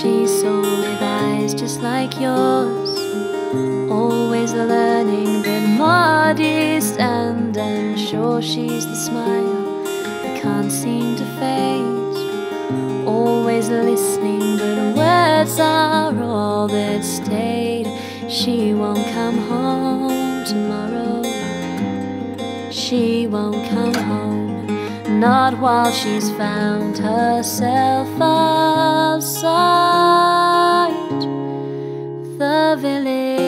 she saw with eyes just like yours. Always learning, but modest and unsure. She's the smile that can't seem to fade. Always listening, but words are all that stayed. She won't come home tomorrow. She won't come home, not while she's found herself outside the village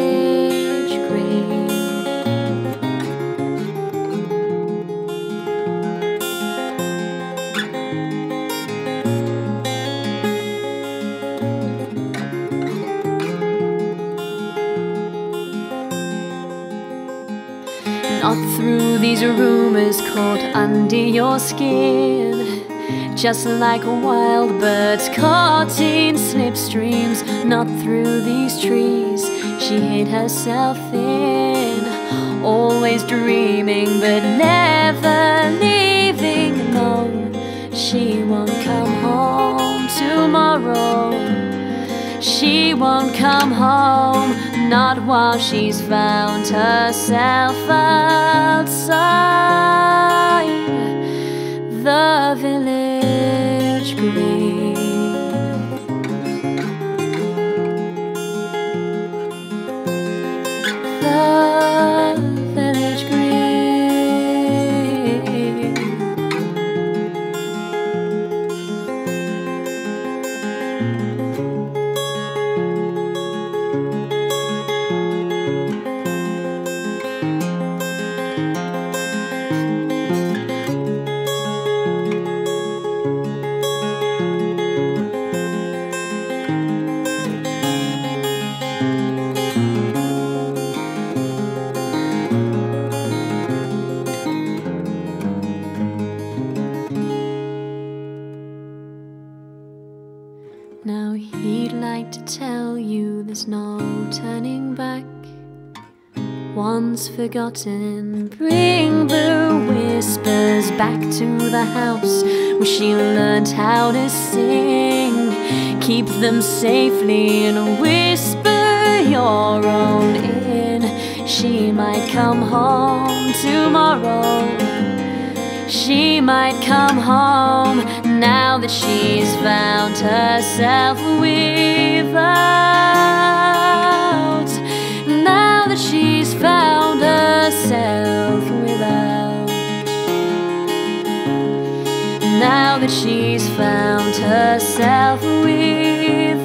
Not through these rumors caught under your skin. Just like wild birds caught in slipstreams. Not through these trees she hid herself in. Always dreaming but never leaving. No, she won't come home tomorrow. She won't come home, not while she's found herself outside the village green. The Now he'd like to tell you there's no turning back. Once forgotten, bring the whispers back to the house where she learned how to sing. Keep them safely and whisper your own in. She might come home tomorrow. She might come home now that she's found herself without. Now that she's found herself without. Now that she's found herself without.